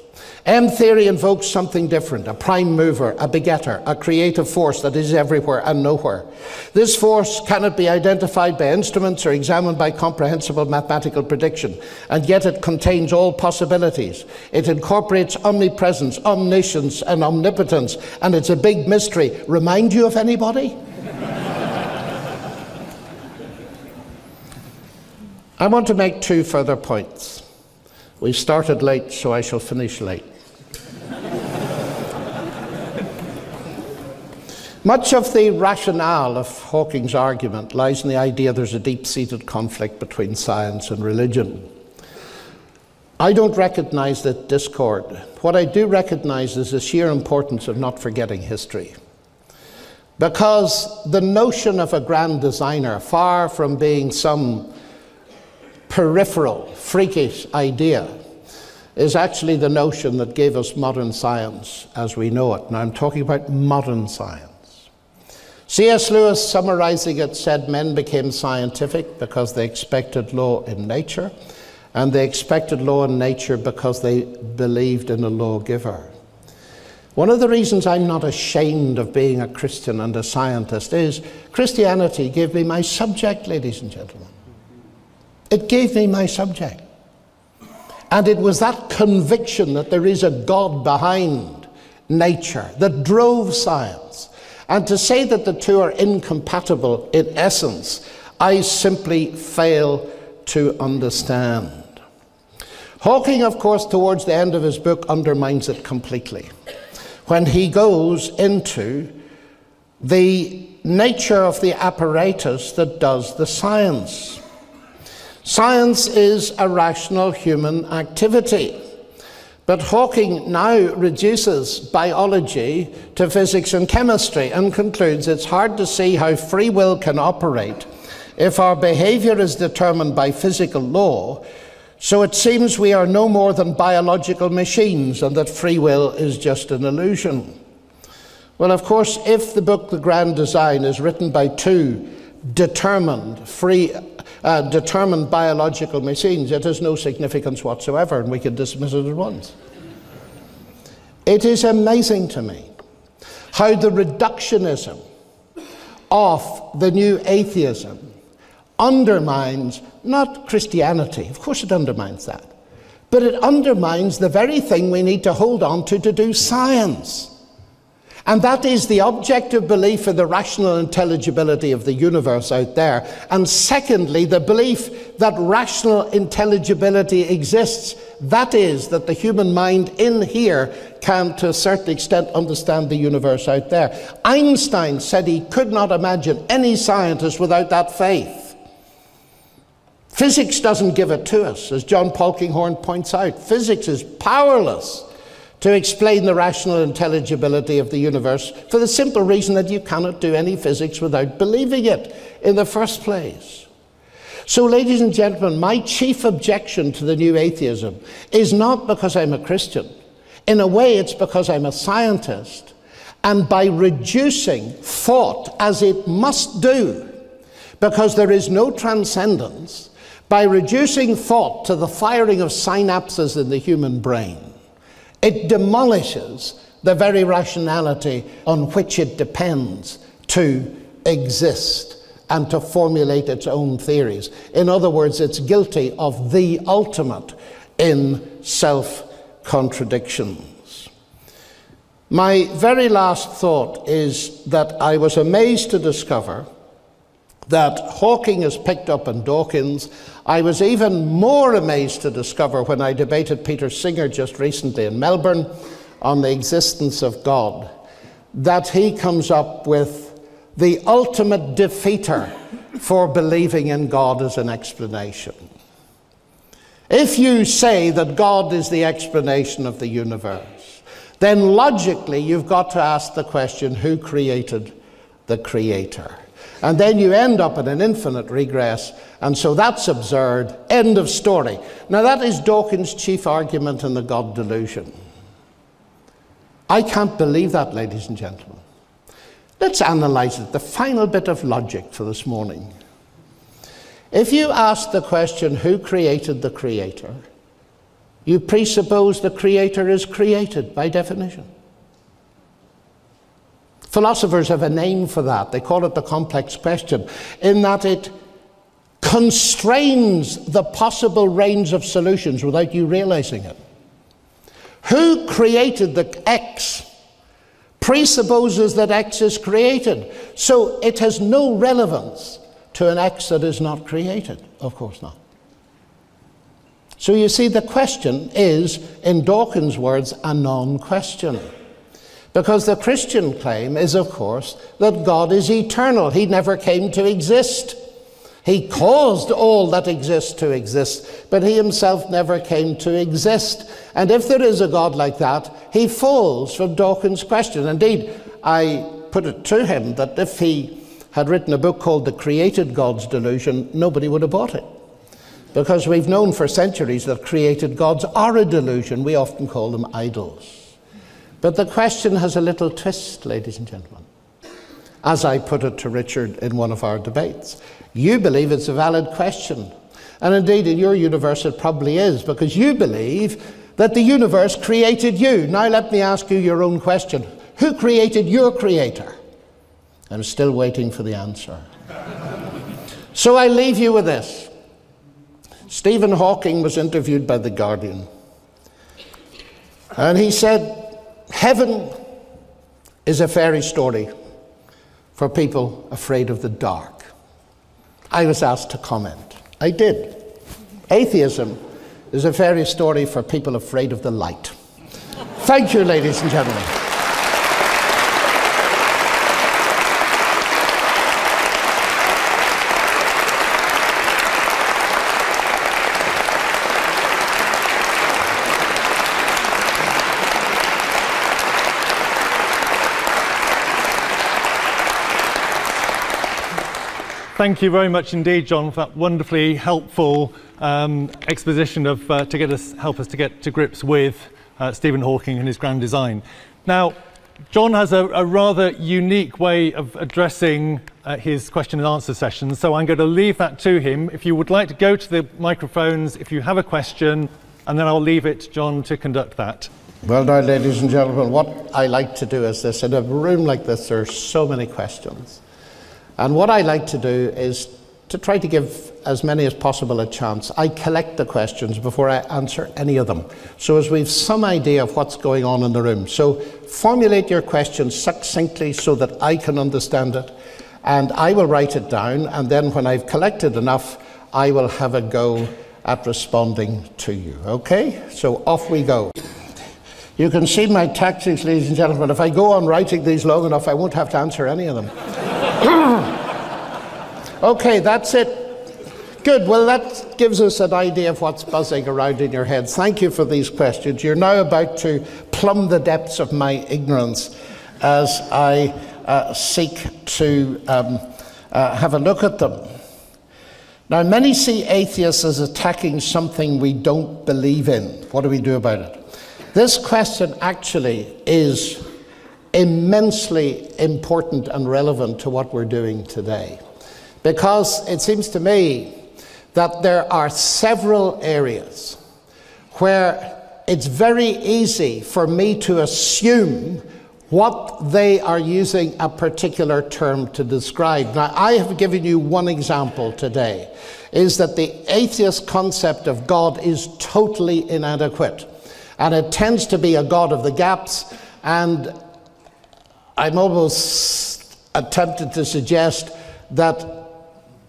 S2: M theory invokes something different a prime mover, a begetter, a creative force that is everywhere and nowhere. This force cannot be identified by instruments or examined by comprehensible mathematical prediction, and yet it contains all possibilities. It incorporates omnipresence, omniscience, and omnipotence, and it's a big mystery. Remind you of anybody? I want to make two further points. We've started late, so I shall finish late. Much of the rationale of Hawking's argument lies in the idea there's a deep seated conflict between science and religion. I don't recognize that discord. What I do recognize is the sheer importance of not forgetting history. Because the notion of a grand designer, far from being some peripheral, freakish idea, is actually the notion that gave us modern science as we know it. Now I'm talking about modern science. C.S. Lewis, summarizing it, said men became scientific because they expected law in nature, and they expected law in nature because they believed in a lawgiver. One of the reasons I'm not ashamed of being a Christian and a scientist is Christianity gave me my subject, ladies and gentlemen. It gave me my subject. And it was that conviction that there is a God behind nature that drove science. And to say that the two are incompatible in essence, I simply fail to understand. Hawking, of course, towards the end of his book, undermines it completely when he goes into the nature of the apparatus that does the science. Science is a rational human activity. But Hawking now reduces biology to physics and chemistry and concludes it's hard to see how free will can operate if our behavior is determined by physical law. So it seems we are no more than biological machines and that free will is just an illusion. Well, of course, if the book The Grand Design is written by two determined, free, uh, determined biological machines, it has no significance whatsoever, and we can dismiss it at once. It is amazing to me how the reductionism of the new atheism undermines not Christianity, of course it undermines that, but it undermines the very thing we need to hold on to to do science. And that is the objective belief in the rational intelligibility of the universe out there. And secondly, the belief that rational intelligibility exists. That is, that the human mind in here can, to a certain extent, understand the universe out there. Einstein said he could not imagine any scientist without that faith. Physics doesn't give it to us, as John Polkinghorne points out. Physics is powerless to explain the rational intelligibility of the universe for the simple reason that you cannot do any physics without believing it in the first place. So, ladies and gentlemen, my chief objection to the new atheism is not because I'm a Christian. In a way, it's because I'm a scientist. And by reducing thought as it must do, because there is no transcendence, by reducing thought to the firing of synapses in the human brain, it demolishes the very rationality on which it depends to exist and to formulate its own theories. In other words, it's guilty of the ultimate in self contradictions. My very last thought is that I was amazed to discover that Hawking is picked up in Dawkins. I was even more amazed to discover when I debated Peter Singer just recently in Melbourne on the existence of God that he comes up with the ultimate defeater for believing in God as an explanation. If you say that God is the explanation of the universe, then logically you've got to ask the question who created the Creator? And then you end up in an infinite regress. And so that's absurd. End of story. Now, that is Dawkins' chief argument in the God delusion. I can't believe that, ladies and gentlemen. Let's analyze it. The final bit of logic for this morning. If you ask the question, who created the Creator? You presuppose the Creator is created by definition. Philosophers have a name for that. They call it the complex question, in that it constrains the possible range of solutions without you realizing it. Who created the X presupposes that X is created. So it has no relevance to an X that is not created. Of course not. So you see, the question is, in Dawkins' words, a non question. Because the Christian claim is, of course, that God is eternal. He never came to exist. He caused all that exists to exist, but he himself never came to exist. And if there is a God like that, he falls from Dawkins' question. Indeed, I put it to him that if he had written a book called The Created God's Delusion, nobody would have bought it. Because we've known for centuries that created gods are a delusion. We often call them idols. But the question has a little twist, ladies and gentlemen. As I put it to Richard in one of our debates, you believe it's a valid question. And indeed, in your universe, it probably is, because you believe that the universe created you. Now, let me ask you your own question Who created your creator? I'm still waiting for the answer. so I leave you with this. Stephen Hawking was interviewed by The Guardian. And he said, Heaven is a fairy story for people afraid of the dark. I was asked to comment. I did. Atheism is a fairy story for people afraid of the light. Thank you, ladies and gentlemen.
S1: Thank you very much indeed, John, for that wonderfully helpful um, exposition of uh, to get us help us to get to grips with uh, Stephen Hawking and his grand design. Now, John has a, a rather unique way of addressing uh, his question and answer sessions, so I'm going to leave that to him. If you would like to go to the microphones, if you have a question, and then I'll leave it, to John, to conduct that.
S2: Well, now, ladies and gentlemen, what I like to do is this in a room like this, there are so many questions. And what I like to do is to try to give as many as possible a chance. I collect the questions before I answer any of them, so as we've some idea of what's going on in the room. So formulate your questions succinctly so that I can understand it, and I will write it down, and then when I've collected enough, I will have a go at responding to you. Okay? So off we go. You can see my tactics, ladies and gentlemen. If I go on writing these long enough, I won't have to answer any of them. okay, that's it. Good. Well, that gives us an idea of what's buzzing around in your head. Thank you for these questions. You're now about to plumb the depths of my ignorance as I uh, seek to um, uh, have a look at them. Now, many see atheists as attacking something we don't believe in. What do we do about it? This question actually is immensely important and relevant to what we're doing today. Because it seems to me that there are several areas where it's very easy for me to assume what they are using a particular term to describe. Now, I have given you one example today, is that the atheist concept of God is totally inadequate. And it tends to be a God of the gaps, and I'm almost attempted to suggest that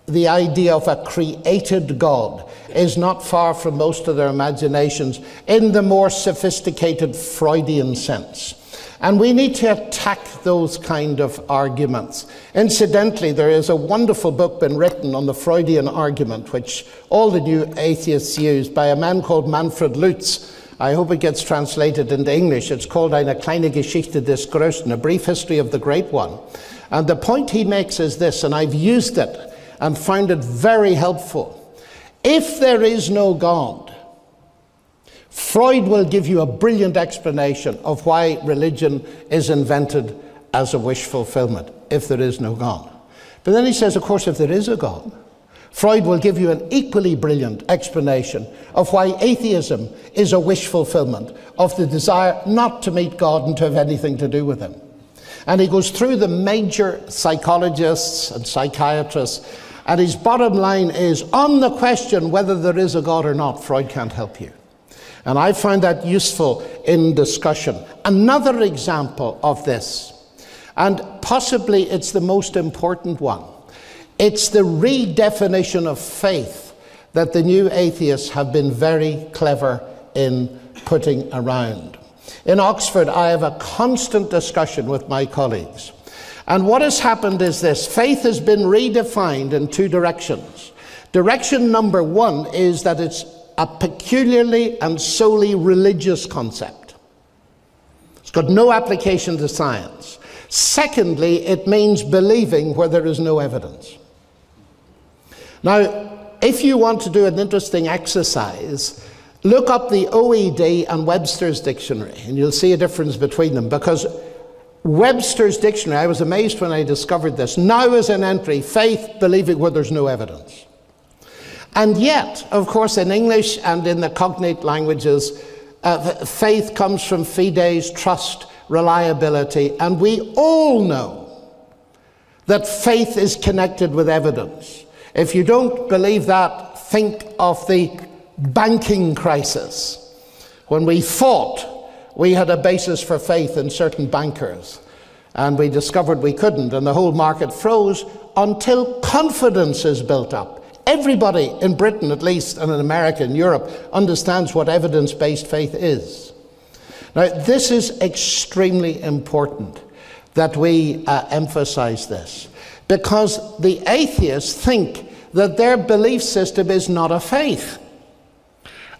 S2: the idea of a created God is not far from most of their imaginations in the more sophisticated Freudian sense. And we need to attack those kind of arguments. Incidentally, there is a wonderful book been written on the Freudian argument, which all the new atheists use, by a man called Manfred Lutz. I hope it gets translated into English. It's called Eine kleine Geschichte des Größten, a brief history of the great one. And the point he makes is this, and I've used it and found it very helpful. If there is no God, Freud will give you a brilliant explanation of why religion is invented as a wish fulfillment, if there is no God. But then he says, of course, if there is a God, Freud will give you an equally brilliant explanation of why atheism is a wish fulfillment of the desire not to meet God and to have anything to do with Him. And he goes through the major psychologists and psychiatrists, and his bottom line is on the question whether there is a God or not, Freud can't help you. And I find that useful in discussion. Another example of this, and possibly it's the most important one, it's the redefinition of faith that the new atheists have been very clever in putting around. In Oxford, I have a constant discussion with my colleagues. And what has happened is this faith has been redefined in two directions. Direction number one is that it's a peculiarly and solely religious concept. It's got no application to science. Secondly, it means believing where there is no evidence. Now, if you want to do an interesting exercise, look up the OED and Webster's dictionary, and you'll see a difference between them because Webster's dictionary, I was amazed when I discovered this, now is an entry faith believing where there's no evidence. And yet, of course, in English and in the cognate languages, uh, faith comes from fides, trust, reliability, and we all know that faith is connected with evidence. If you don't believe that, think of the banking crisis. When we fought, we had a basis for faith in certain bankers, and we discovered we couldn't, and the whole market froze until confidence is built up. Everybody in Britain, at least, and in America and Europe, understands what evidence based faith is. Now, this is extremely important that we uh, emphasize this because the atheists think that their belief system is not a faith.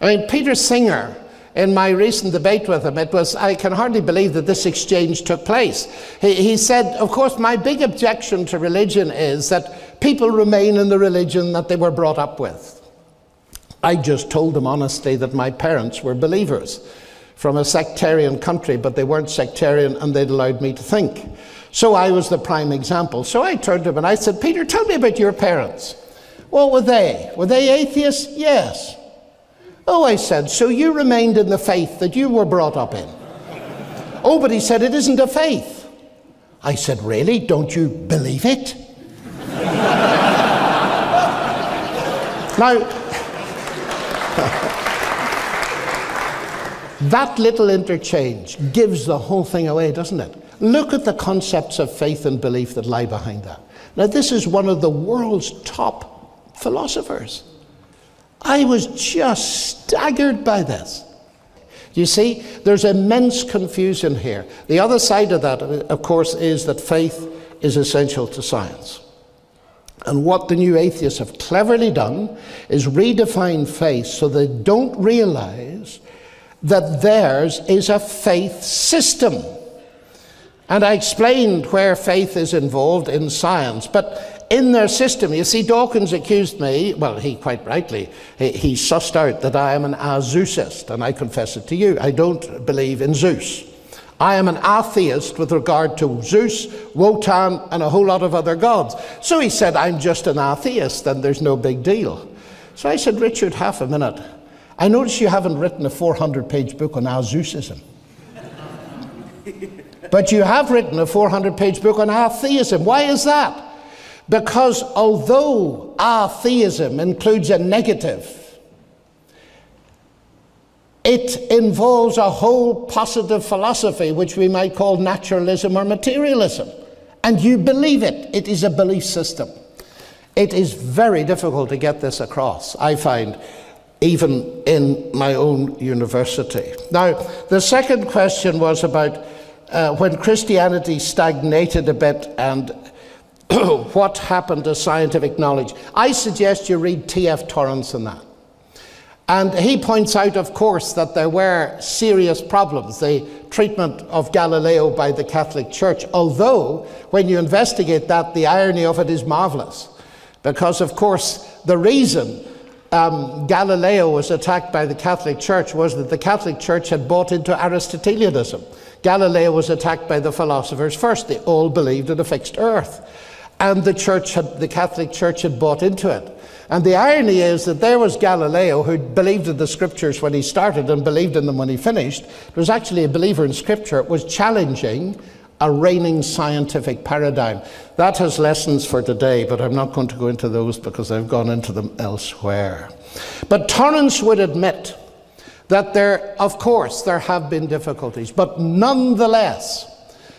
S2: I mean, Peter Singer, in my recent debate with him, it was, I can hardly believe that this exchange took place. He, he said, Of course, my big objection to religion is that people remain in the religion that they were brought up with. I just told them honestly that my parents were believers from a sectarian country, but they weren't sectarian and they'd allowed me to think. So I was the prime example. So I turned to him and I said, Peter, tell me about your parents. What were they? Were they atheists? Yes. Oh, I said, so you remained in the faith that you were brought up in. oh, but he said, it isn't a faith. I said, really? Don't you believe it? now, that little interchange gives the whole thing away, doesn't it? Look at the concepts of faith and belief that lie behind that. Now, this is one of the world's top philosophers. I was just staggered by this. You see, there's immense confusion here. The other side of that, of course, is that faith is essential to science. And what the new atheists have cleverly done is redefine faith so they don't realize that theirs is a faith system. And I explained where faith is involved in science. But in their system, you see, Dawkins accused me, well, he quite rightly, he, he sussed out that I am an Azeusist, and I confess it to you. I don't believe in Zeus. I am an atheist with regard to Zeus, Wotan, and a whole lot of other gods. So he said, I'm just an atheist, and there's no big deal. So I said, Richard, half a minute. I notice you haven't written a 400 page book on Azeusism. but you have written a 400 page book on atheism. Why is that? Because although atheism includes a negative, it involves a whole positive philosophy, which we might call naturalism or materialism. And you believe it, it is a belief system. It is very difficult to get this across, I find, even in my own university. Now, the second question was about uh, when Christianity stagnated a bit and what happened to scientific knowledge. I suggest you read T.F. Torrance on that. And he points out, of course, that there were serious problems, the treatment of Galileo by the Catholic Church, although, when you investigate that, the irony of it is marvelous. Because, of course, the reason um, Galileo was attacked by the Catholic Church was that the Catholic Church had bought into Aristotelianism. Galileo was attacked by the philosophers first. They all believed in a fixed earth. And the church had, the Catholic Church had bought into it. And the irony is that there was Galileo who believed in the scriptures when he started and believed in them when he finished. It was actually a believer in scripture. It was challenging a reigning scientific paradigm. That has lessons for today, but I'm not going to go into those because I've gone into them elsewhere. But Torrance would admit that there, of course, there have been difficulties, but nonetheless,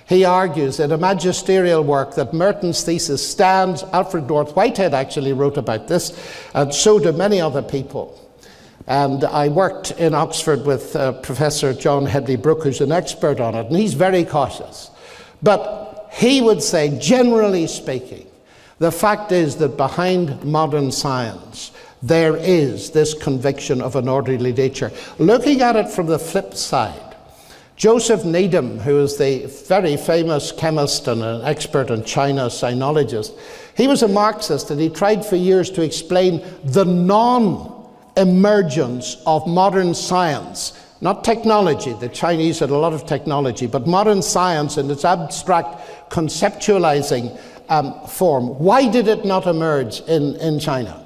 S2: he argues in a magisterial work that Merton's thesis stands. Alfred North Whitehead actually wrote about this, and so do many other people. And I worked in Oxford with uh, Professor John Hedley Brooke, who's an expert on it, and he's very cautious. But he would say, generally speaking, the fact is that behind modern science, there is this conviction of an orderly nature. Looking at it from the flip side, Joseph Needham, who is the very famous chemist and an expert in China, sinologist, he was a Marxist and he tried for years to explain the non emergence of modern science, not technology. The Chinese had a lot of technology, but modern science in its abstract conceptualizing um, form. Why did it not emerge in, in China?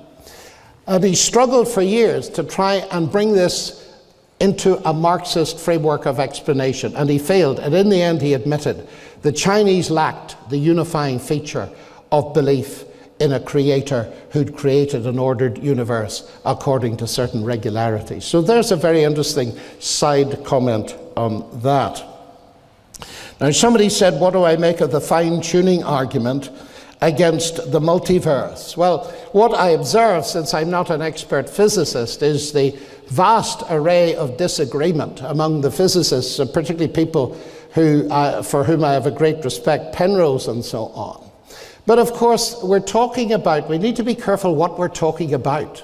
S2: And he struggled for years to try and bring this into a Marxist framework of explanation, and he failed. And in the end, he admitted the Chinese lacked the unifying feature of belief in a creator who'd created an ordered universe according to certain regularities. So there's a very interesting side comment on that. Now, somebody said, What do I make of the fine tuning argument against the multiverse? Well, what I observe, since I'm not an expert physicist, is the vast array of disagreement among the physicists, particularly people who, uh, for whom I have a great respect, Penrose and so on. But of course, we're talking about, we need to be careful what we're talking about.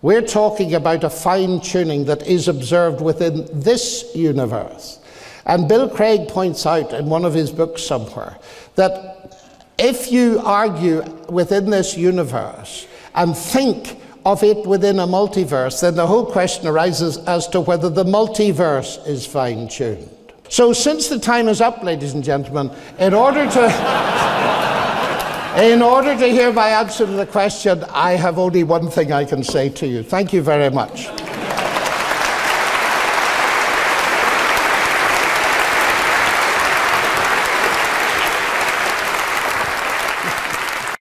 S2: We're talking about a fine tuning that is observed within this universe. And Bill Craig points out in one of his books somewhere that if you argue within this universe and think of it within a multiverse, then the whole question arises as to whether the multiverse is fine tuned. So, since the time is up, ladies and gentlemen, in order to. in order to hear my answer to the question, I have only one thing I can say to you. Thank you very much.